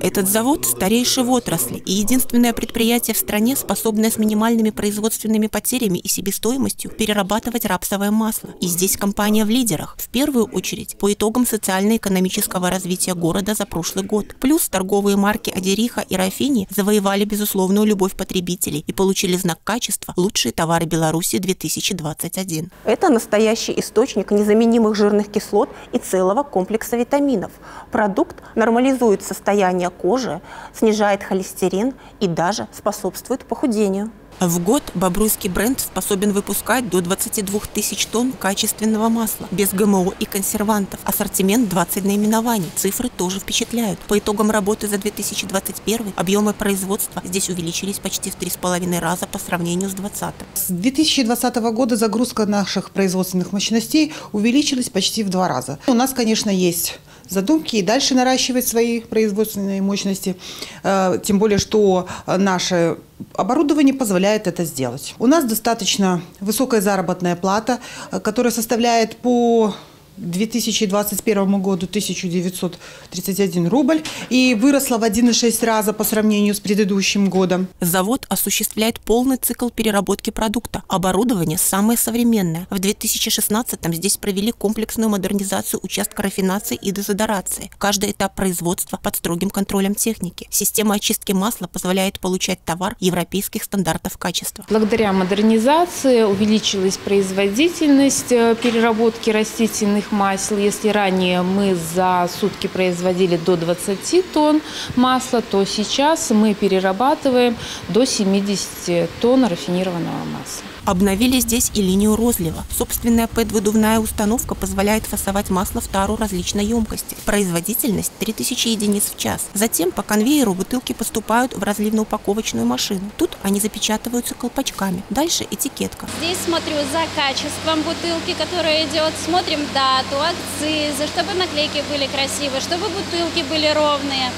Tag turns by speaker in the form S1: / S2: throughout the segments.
S1: Этот завод старейший в отрасли и единственное предприятие в стране, способное с минимальными производственными потерями и себестоимостью перерабатывать рапсовое масло. И здесь компания в лидерах, в первую очередь по итогам социально-экономического развития города за прошлый год. Плюс торговые марки Адериха и Рафини завоевали безусловную любовь потребителей и получили знак качества «Лучшие товары Беларуси 2021».
S2: Это настоящий источник незаменимых жирных кислот и целого комплекса витаминов. Продукт нормализует состояние кожи, снижает холестерин и даже способствует похудению.
S1: В год бобруйский бренд способен выпускать до 22 тысяч тонн качественного масла, без ГМО и консервантов. Ассортимент 20 наименований. Цифры тоже впечатляют. По итогам работы за 2021 объемы производства здесь увеличились почти в 3,5 раза по сравнению с 2020.
S3: С 2020 года загрузка наших производственных мощностей увеличилась почти в два раза. У нас, конечно, есть задумки и дальше наращивать свои производственные мощности. Э, тем более, что наше оборудование позволяет это сделать. У нас достаточно высокая заработная плата, э, которая составляет по 2021 году 1931 рубль и выросла в 1,6 раза по сравнению с предыдущим годом.
S1: Завод осуществляет полный цикл переработки продукта. Оборудование самое современное. В 2016-м здесь провели комплексную модернизацию участка рафинации и дезодорации. Каждый этап производства под строгим контролем техники. Система очистки масла позволяет получать товар европейских стандартов качества.
S4: Благодаря модернизации увеличилась производительность э, переработки растительных растительных масел. Если ранее мы за сутки производили до 20 тонн масла, то сейчас мы перерабатываем до 70 тонн рафинированного масла.
S1: Обновили здесь и линию розлива. Собственная ПЭД-выдувная установка позволяет фасовать масло в тару различной емкости. Производительность 3000 единиц в час. Затем по конвейеру бутылки поступают в разливно-упаковочную машину. Тут они запечатываются колпачками. Дальше этикетка.
S5: Здесь смотрю за качеством бутылки, которая идет. Смотрим дату, акцизы, чтобы наклейки были красивые, чтобы бутылки были ровные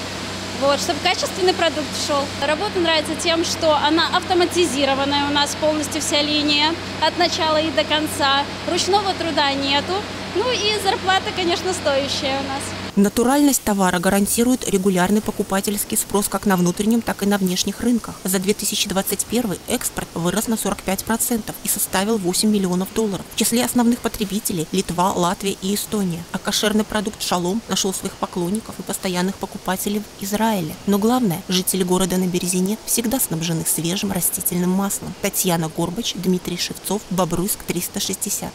S5: вот, чтобы качественный продукт шел. Работа нравится тем, что она автоматизированная у нас полностью вся линия от начала и до конца. Ручного труда нету. Ну и зарплата, конечно, стоящая у нас.
S1: Натуральность товара гарантирует регулярный покупательский спрос как на внутреннем, так и на внешних рынках. За 2021 экспорт вырос на 45% и составил 8 миллионов долларов. В числе основных потребителей Литва, Латвия и Эстония. А кошерный продукт «Шалом» нашел своих поклонников и постоянных покупателей в Израиле. Но главное, жители города на Березине всегда снабжены свежим растительным маслом. Татьяна Горбач, Дмитрий Шевцов, Бобруйск, 360.